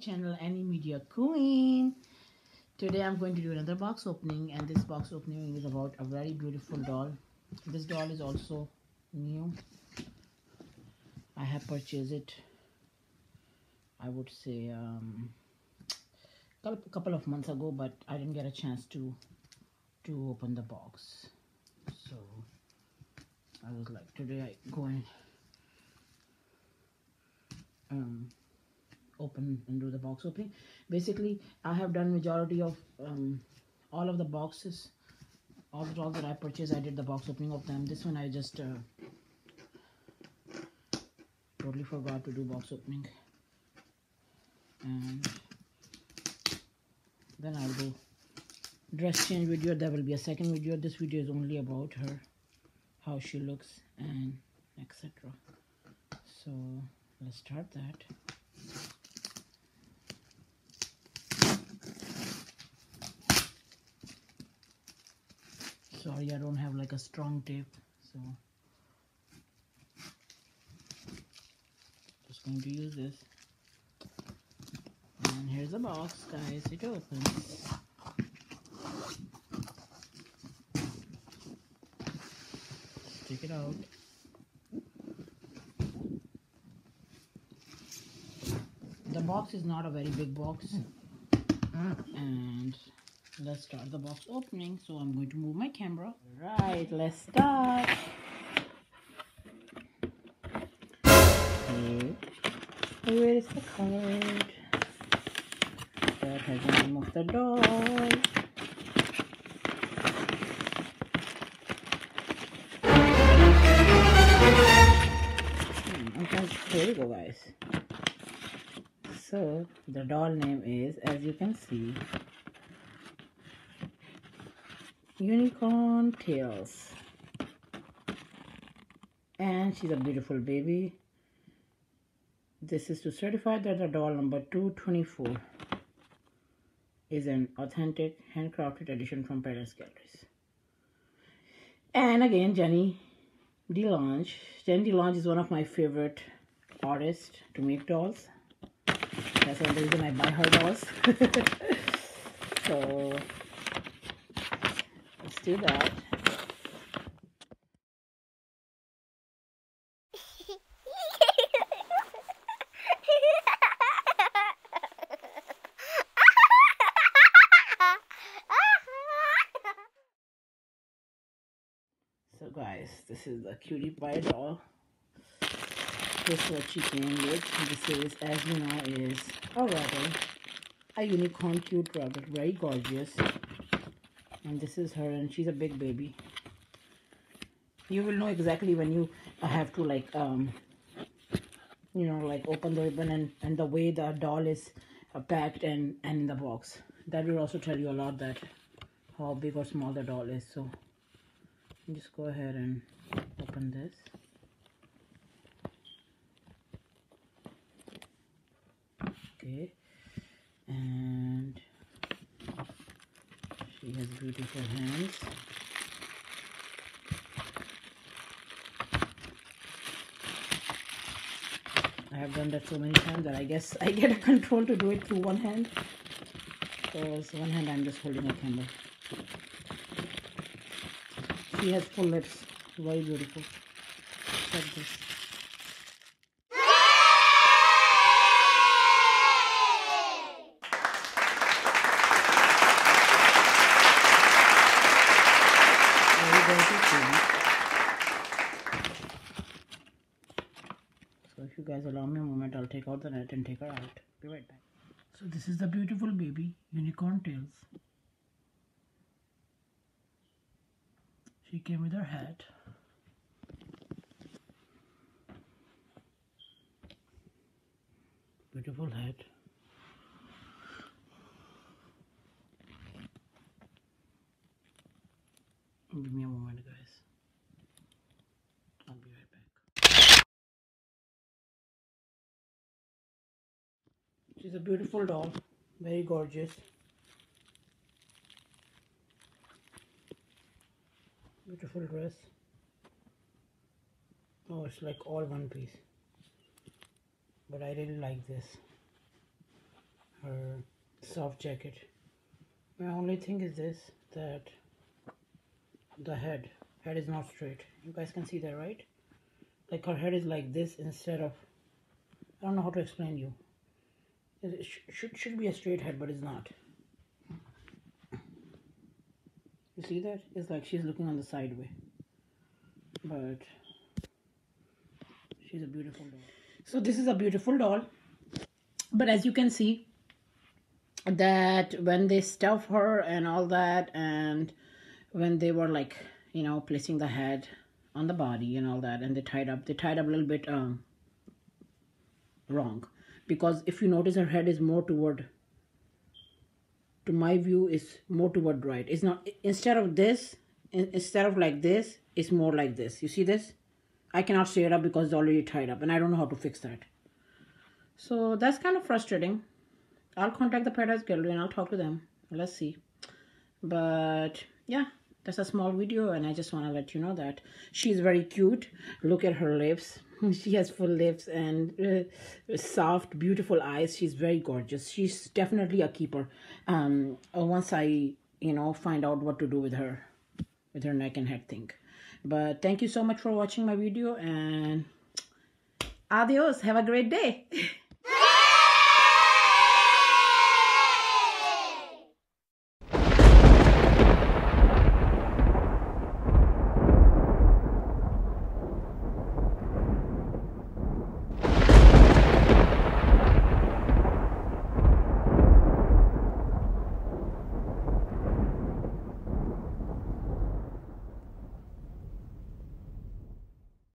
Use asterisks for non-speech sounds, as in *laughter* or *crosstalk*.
channel Ainy Media Queen. Today I'm going to do another box opening and this box opening is about a very beautiful doll. This doll is also new. I have purchased it I would say um, a couple of months ago but I didn't get a chance to to open the box so I was like today I go and um, open and do the box opening. Basically I have done majority of um, all of the boxes. All the dolls that I purchased I did the box opening of them. This one I just uh, totally forgot to do box opening. And then I'll do dress change video. There will be a second video. This video is only about her how she looks and etc so let's start that sorry I don't have like a strong tape so. Just going to use this. And here's the box guys. It opens. Take it out. The box is not a very big box. Mm. And let's start the box opening so i'm going to move my camera. Right let's start. Okay. where is the card? That has the name of the doll here we go guys. So the doll name is as you can see unicorn tales. And she's a beautiful baby. This is to certify that the doll number 224 is an authentic handcrafted edition from Paradise Galleries. And again Jenny DeLonge Jannie de Lange is one of my favorite artists to make dolls. That's one reason I buy her dolls. *laughs* So do that. So guys, this is the cutie pie doll. This is what she came with. This is, as you know, is a rabbit. A unicorn cute rabbit, very gorgeous and this is her and she's a big baby. You will know exactly when you have to like um you know like open the ribbon and and the way the doll is uh, packed and and in the box. That will also tell you a lot that how big or small the doll is. So just go ahead and open this. Okay. And she has beautiful hands. I have done that so many times that I guess I get a *laughs* control to do it through one hand. Because one hand I'm just holding a camera. She has full lips. Very beautiful. Check this. So if you guys allow me a moment, I'll take out the net and take her out. Be right back. So this is the beautiful baby, unicorn tales. She came with her hat. Beautiful hat. Give me a moment, guys. I'll be right back. She's a beautiful doll, very gorgeous. Beautiful dress. Oh, it's like all one piece. But I really like this. her soft jacket. My only thing is this, that the head, head is not straight. You guys can see that, right? Like her head is like this instead of, I don't know how to explain you. It should, should be a straight head, but it's not. You see that? It's like she's looking on the side way. But she's a beautiful doll. So this is a beautiful doll. But as you can see, that when they stuff her and all that, and when they were like, you know, placing the head on the body and all that, and they tied up, they tied up a little bit um, wrong. Because if you notice her head is more toward to my view is more toward right. It's not instead of this instead of like this it's more like this. You see this? I cannot stay it up because it's already tied up and I don't know how to fix that. So that's kind of frustrating. I'll contact the Paradise Gallery and I'll talk to them. Let's see. But yeah that's a small video and I just want to let you know that she's very cute. Look at her lips *laughs* she has full lips and uh, soft beautiful eyes. She's very gorgeous. She's definitely a keeper. Um uh, once i you know find out what to do with her with her neck and head thing. But thank you so much for watching my video and adios. Have a great day *laughs*